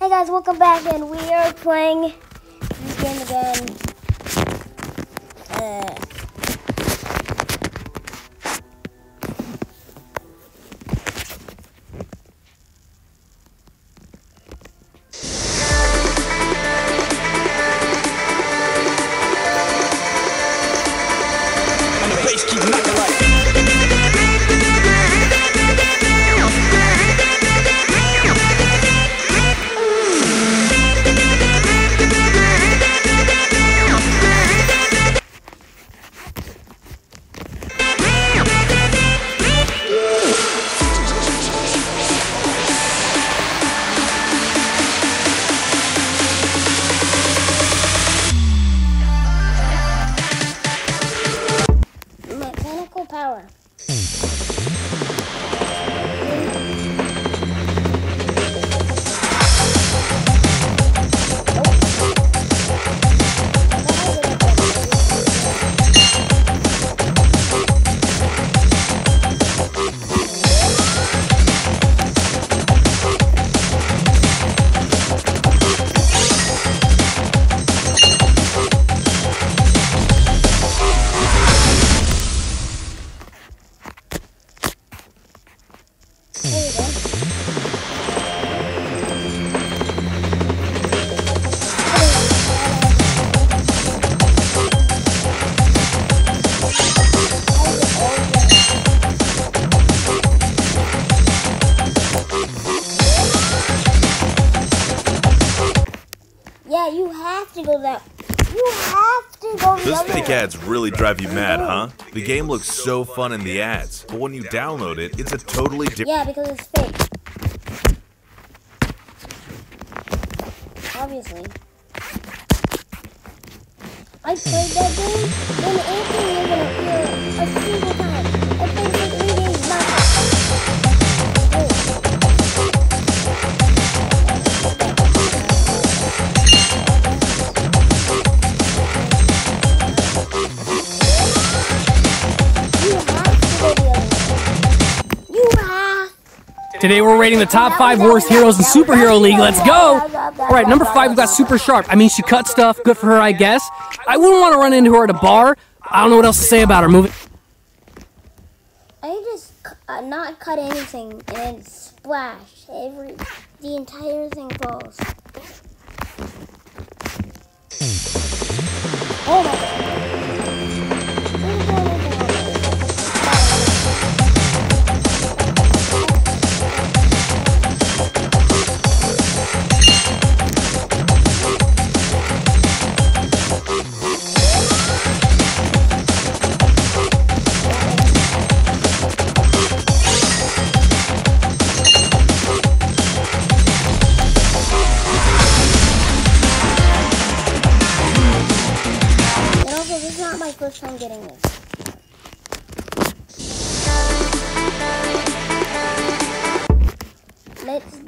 Hey guys, welcome back, and we are playing this game again. Uh, have to go that. You have to go Those fake ads really drive you mad, huh? The game looks so fun in the ads, but when you download it, it's a totally different. Yeah, because it's fake. Obviously. I played that game, and Anthony didn't appear Today we're rating the top five worst heroes in Superhero League. Let's go! Alright, number five, we got Super Sharp. I mean, she cuts stuff. Good for her, I guess. I wouldn't want to run into her at a bar. I don't know what else to say about her. Moving. I just uh, not cut anything and splash. Every the entire thing falls. Oh my god.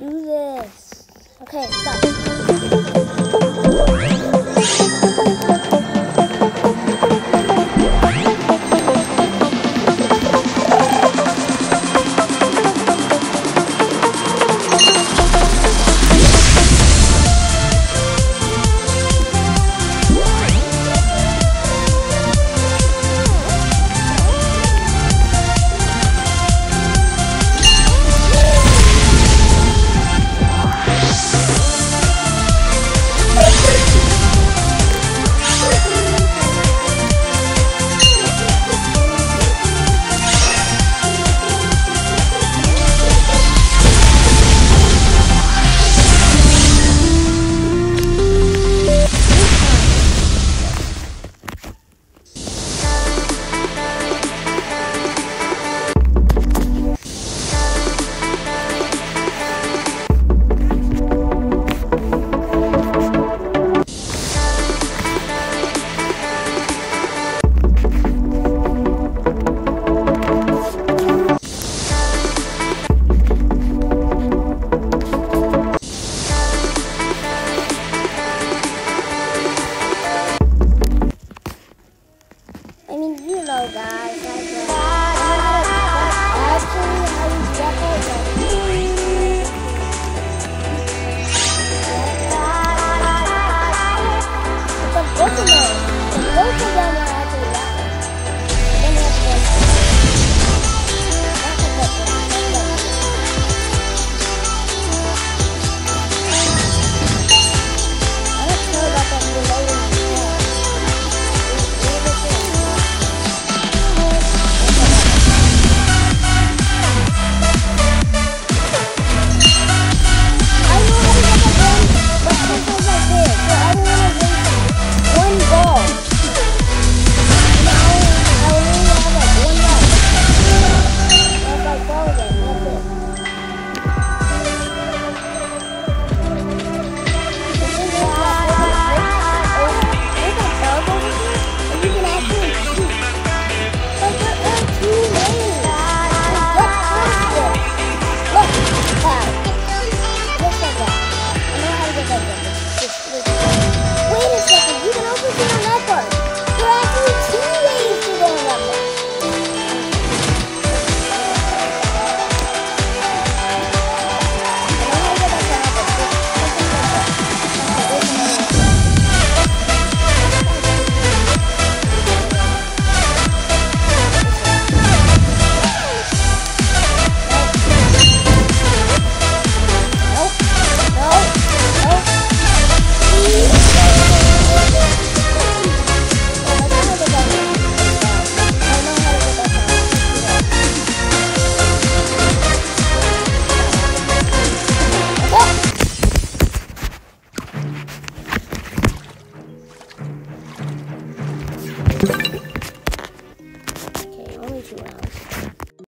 Do this. Okay, stop.